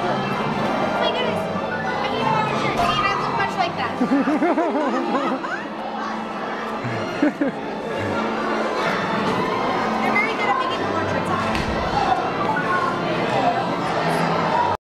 Oh my goodness. I need a shirt. See, and I look much like that.